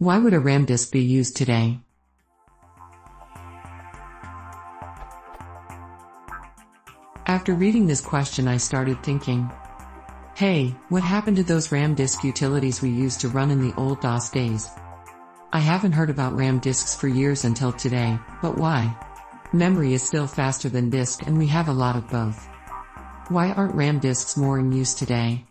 Why would a RAM disk be used today? After reading this question, I started thinking hey, what happened to those RAM disk utilities we used to run in the old DOS days? I haven't heard about RAM disks for years until today, but why? Memory is still faster than disk and we have a lot of both. Why aren't RAM disks more in use today?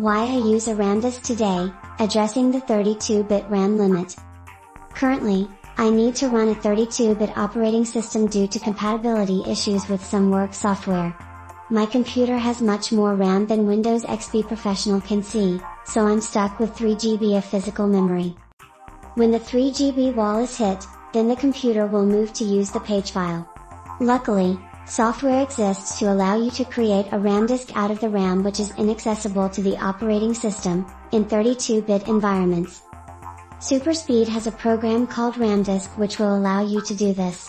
Why I use a RAM disk today, addressing the 32-bit RAM limit. Currently, I need to run a 32-bit operating system due to compatibility issues with some work software. My computer has much more RAM than Windows XP Professional can see, so I'm stuck with 3GB of physical memory. When the 3GB wall is hit, then the computer will move to use the page file. Luckily, Software exists to allow you to create a RAM disk out of the RAM which is inaccessible to the operating system, in 32-bit environments. Superspeed has a program called RAMDisk which will allow you to do this.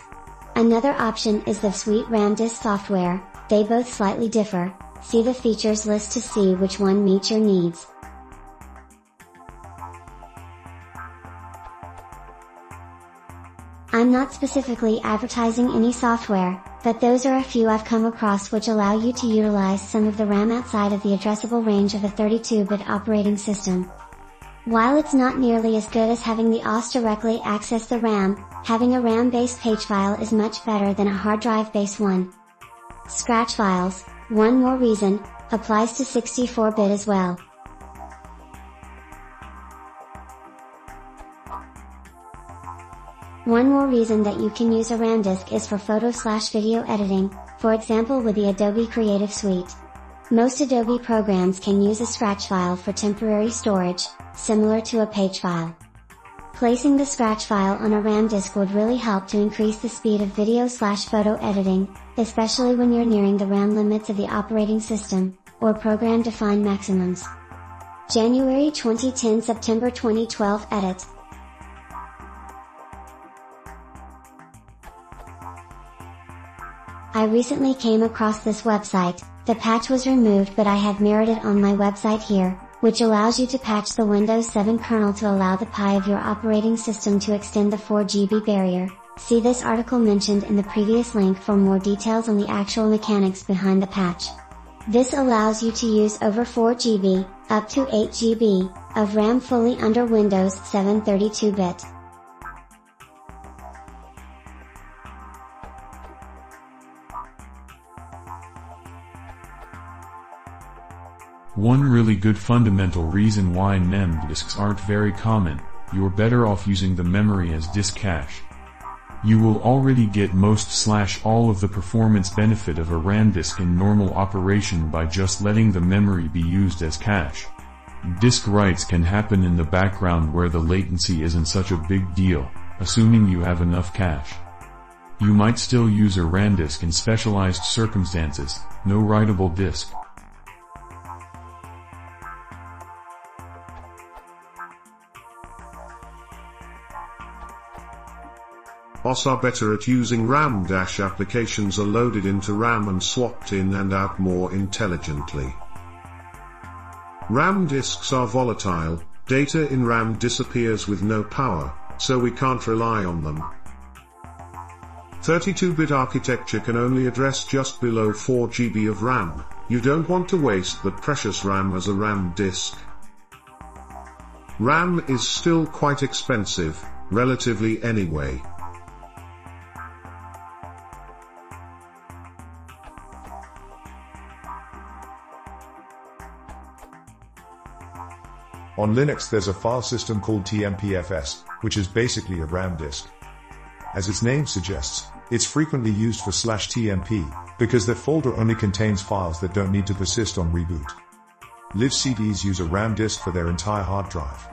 Another option is the Suite RAMDisk software, they both slightly differ, see the features list to see which one meets your needs. I'm not specifically advertising any software, but those are a few I've come across which allow you to utilize some of the RAM outside of the addressable range of a 32-bit operating system. While it's not nearly as good as having the OS directly access the RAM, having a RAM-based page file is much better than a hard drive-based one. Scratch files, one more reason, applies to 64-bit as well. One more reason that you can use a RAM disk is for photo slash video editing, for example with the Adobe Creative Suite. Most Adobe programs can use a scratch file for temporary storage, similar to a page file. Placing the scratch file on a RAM disk would really help to increase the speed of video slash photo editing, especially when you're nearing the RAM limits of the operating system, or program defined maximums. January 2010 September 2012 Edit I recently came across this website, the patch was removed but I have mirrored it on my website here, which allows you to patch the Windows 7 kernel to allow the PAE of your operating system to extend the 4GB barrier. See this article mentioned in the previous link for more details on the actual mechanics behind the patch. This allows you to use over 4GB, up to 8GB, of RAM fully under Windows 7 32-bit. One really good fundamental reason why RAM disks aren't very common, you're better off using the memory as disk cache. You will already get most slash all of the performance benefit of a RAM disk in normal operation by just letting the memory be used as cache. Disk writes can happen in the background where the latency isn't such a big deal, assuming you have enough cache. You might still use a RAM disk in specialized circumstances, no writable disk. OS are better at using RAM dash applications are loaded into RAM and swapped in and out more intelligently. RAM disks are volatile, data in RAM disappears with no power, so we can't rely on them. 32-bit architecture can only address just below 4 GB of RAM, you don't want to waste that precious RAM as a RAM disk. RAM is still quite expensive, relatively anyway. On Linux there's a file system called TMPFS, which is basically a RAM disk. As its name suggests, it's frequently used for slash TMP, because that folder only contains files that don't need to persist on reboot. Live CDs use a RAM disk for their entire hard drive.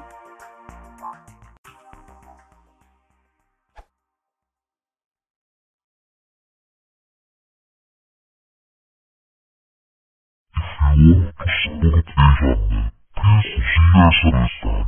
Want to submit